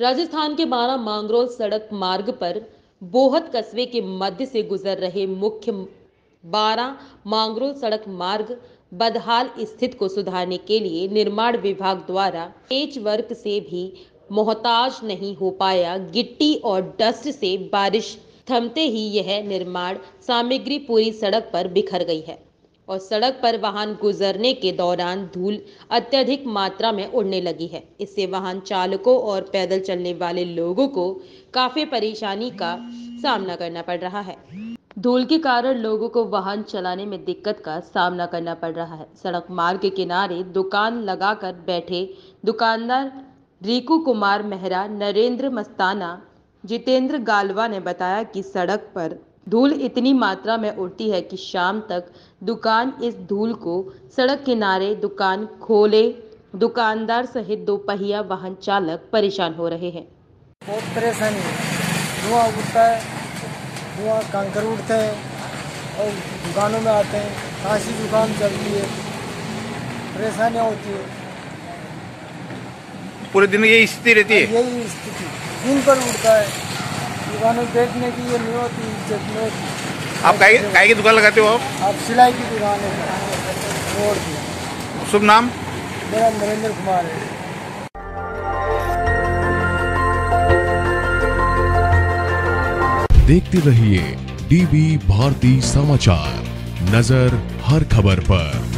राजस्थान के बारा मांगरोल सड़क मार्ग पर बोहत कस्बे के मध्य से गुजर रहे मुख्य बारा मांगरोल सड़क मार्ग बदहाल स्थित को सुधारने के लिए निर्माण विभाग द्वारा पेच वर्क से भी मोहताज नहीं हो पाया। गिट्टी और डस्ट से बारिश, थमते ही यह निर्माण सामग्री पूरी सड़क पर बिखर गई है। और सड़क पर वाहन गुजरने के दौरान धूल अत्यधिक मात्रा में उड़ने लगी है। इससे वाहन चालकों और पैदल चलने वाले लोगों को काफ़ी परेशानी का सामना करना पड़ रहा है। धूल के कारण लोगों को वाहन चलाने में दिक्कत का सामना करना पड़ रहा है। सड़क मार्ग के किनारे दुकान लगाकर बैठे दुकानदार रिकू कुमार मेहरा, नरेंद्र मस्ताना, जितेंद्र गालवा ने बताया कि सड़क पर धूल इतनी मात्रा में उड़ती है कि शाम तक दुकान इस धूल को सड़क किनारे दुकान खोले दुकानदार सहित दो पहिया वाहन चालक परेशान हो रहे हैं। बहुत परेशानी है। धुआँ उठता है धुआँ कंकर उठते हैं और दुकानों में आते हैं। खांसी दुकान चलती है परेशानियाँ होती है। पूरे दिन यही स्थिति रहती है? यही स्थिति। दिन पर उठता है। दुकानों बैठने की ये नहीं होती इज़्ज़त नहीं होती। आप काय काय की दुकान लगाते हो आप? आप सिलाई की दुकान है। रोड की शुभ नाम? मेरा नरेंद्र कुमार है। देखते रहिए डीबी भारती समाचार। नज़र हर खबर पर।